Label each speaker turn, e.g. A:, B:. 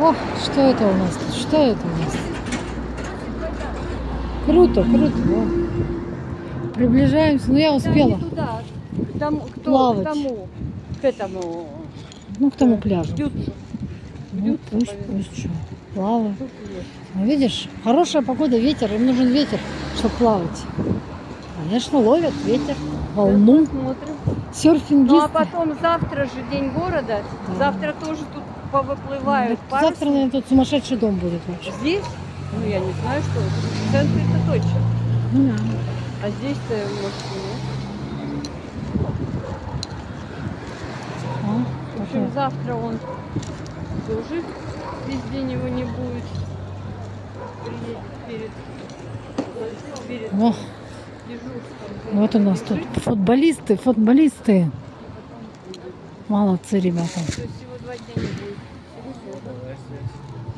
A: О, что это у нас тут? Что это у нас? Круто, круто. О. Приближаемся. Ну, я успела.
B: туда, к тому, кто,
A: Плавать.
B: к тому, к этому,
A: Ну, к тому пляжу. Ну, пусть, пусть, что. Плаваю. Ну, видишь, хорошая погода, ветер. Им нужен ветер, чтобы плавать. Конечно, ловят ветер, волну.
B: Посмотрим.
A: Серфингисты.
B: Ну а потом завтра же день города.
A: Да.
B: Завтра тоже тут повыплывают парусники.
A: завтра, наверное, тут сумасшедший дом будет вообще.
B: Здесь? Ну я не знаю, что. В центре это точно.
A: Да.
B: А здесь-то может нет.
A: А,
B: В общем,
A: какая-
B: завтра он тоже весь день его не будет. Приедет перед, перед
A: О,
B: дежурством.
A: вот у нас тут футболисты, футболисты. Молодцы, ребята.
B: То есть два дня не будет. yes, yes.